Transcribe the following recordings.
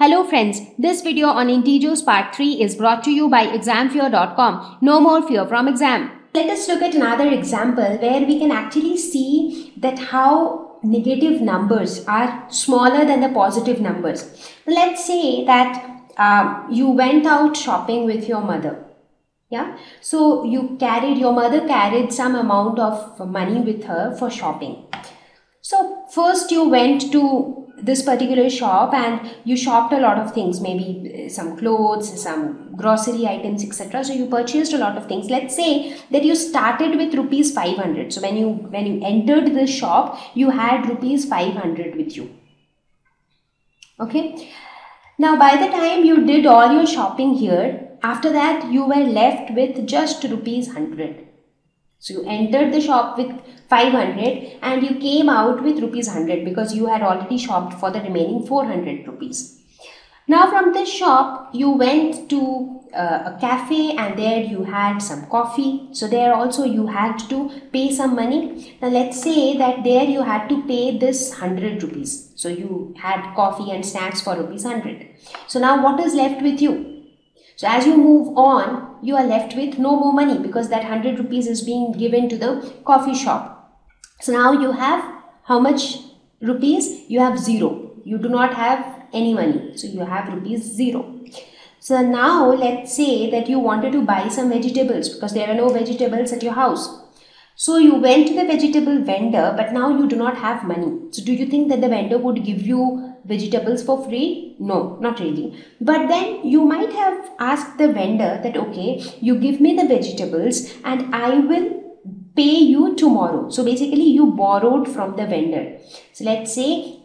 Hello friends, this video on integers part 3 is brought to you by examfear.com. No more fear from exam. Let us look at another example where we can actually see that how negative numbers are smaller than the positive numbers. Let's say that um, you went out shopping with your mother. Yeah, so you carried your mother carried some amount of money with her for shopping. So first you went to this particular shop and you shopped a lot of things maybe eh, some clothes some grocery items etc so you purchased a lot of things. Let's say that you started with rupees 500 so when you when you entered the shop you had rupees 500 with you. Okay? Now by the time you did all your shopping here after that you were left with just rupees 100 so you entered the shop with 500 and you came out with rupees 100 because you had already shopped for the remaining 400 rupees. Now from this shop you went to uh, a cafe and there you had some coffee. So there also you had to pay some money. Now let's say that there you had to pay this 100 rupees. So you had coffee and snacks for rupees 100. So now what is left with you? So as you move on, you are left with no more money because that 100 rupees is being given to the coffee shop. So now you have how much rupees? You have zero. You do not have any money. So you have rupees zero. So now let's say that you wanted to buy some vegetables because there are no vegetables at your house. So you went to the vegetable vendor but now you do not have money. So do you think that the vendor would give you vegetables for free? No, not really. But then you might have asked the vendor that, okay, you give me the vegetables and I will pay you tomorrow. So basically you borrowed from the vendor. So let's say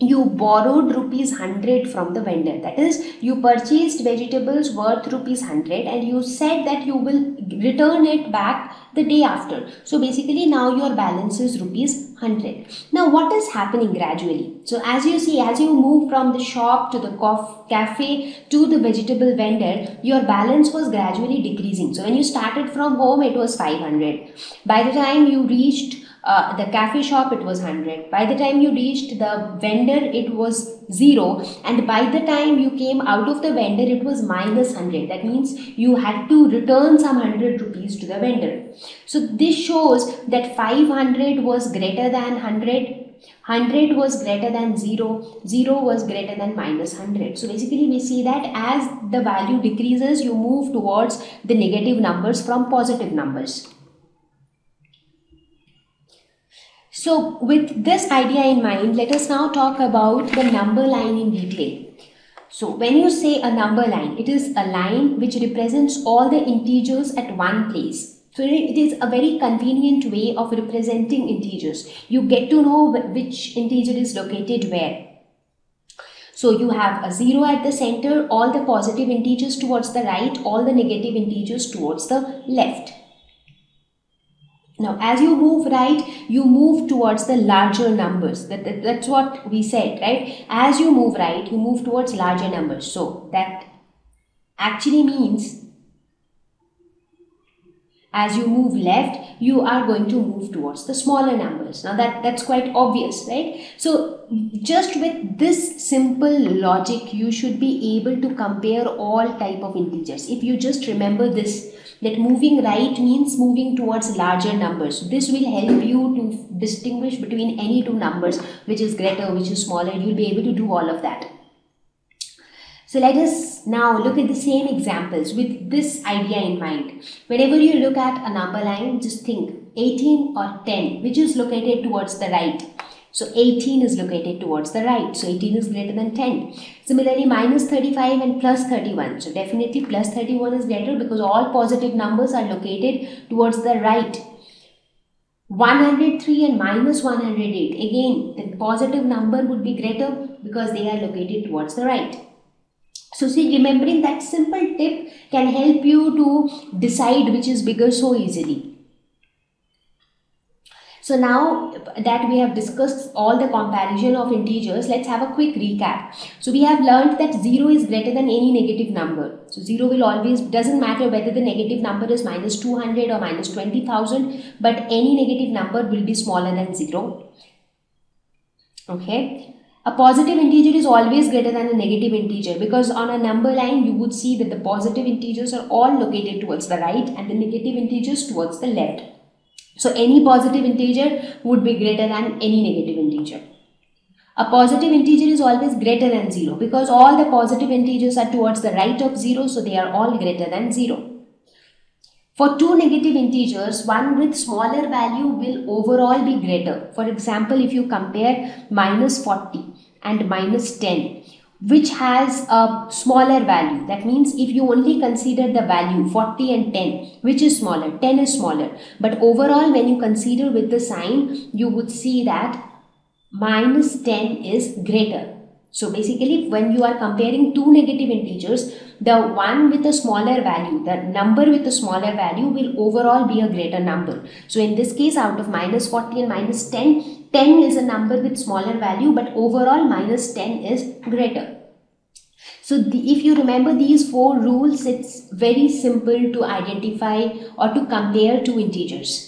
you borrowed rupees 100 from the vendor that is you purchased vegetables worth rupees 100 and you said that you will return it back the day after so basically now your balance is rupees 100 now what is happening gradually? So as you see as you move from the shop to the cafe to the vegetable vendor your balance was gradually decreasing. So when you started from home it was 500 by the time you reached uh, the cafe shop it was 100 by the time you reached the vendor it was 0 and by the time you came out of the vendor it was minus 100 that means you had to return some 100 rupees to the vendor. So this shows that 500 was greater than 100 100 was greater than 0 0 was greater than minus 100 so basically we see that as the value decreases you move towards the negative numbers from positive numbers So with this idea in mind, let us now talk about the number line in detail. So when you say a number line, it is a line which represents all the integers at one place. So it is a very convenient way of representing integers. You get to know which integer is located where. So you have a 0 at the center, all the positive integers towards the right, all the negative integers towards the left. Now, as you move right, you move towards the larger numbers. That, that, that's what we said, right? As you move right, you move towards larger numbers. So, that actually means as you move left, you are going to move towards the smaller numbers. Now, that, that's quite obvious, right? So, just with this simple logic, you should be able to compare all type of integers. If you just remember this, that moving right means moving towards larger numbers. This will help you to distinguish between any two numbers, which is greater, which is smaller. You'll be able to do all of that. So let us now look at the same examples with this idea in mind. Whenever you look at a number line, just think 18 or 10, which is located towards the right. So 18 is located towards the right. So 18 is greater than 10. Similarly, minus 35 and plus 31. So definitely plus 31 is greater because all positive numbers are located towards the right. 103 and minus 108. Again, the positive number would be greater because they are located towards the right. So see, remembering that simple tip can help you to decide which is bigger so easily. So now that we have discussed all the comparison of integers, let's have a quick recap. So we have learned that 0 is greater than any negative number. So 0 will always, doesn't matter whether the negative number is minus 200 or minus 20,000, but any negative number will be smaller than 0. Okay. a positive integer is always greater than a negative integer because on a number line you would see that the positive integers are all located towards the right and the negative integers towards the left. So any positive integer would be greater than any negative integer. A positive integer is always greater than 0 because all the positive integers are towards the right of 0 so they are all greater than 0. For two negative integers, one with smaller value will overall be greater. For example, if you compare minus 40 and minus 10, which has a smaller value. That means if you only consider the value 40 and 10, which is smaller, 10 is smaller. But overall, when you consider with the sign, you would see that minus 10 is greater. So basically when you are comparing two negative integers, the one with a smaller value, the number with a smaller value will overall be a greater number. So in this case out of minus 40 and minus 10, 10 is a number with smaller value but overall minus 10 is greater. So the, if you remember these four rules, it's very simple to identify or to compare two integers.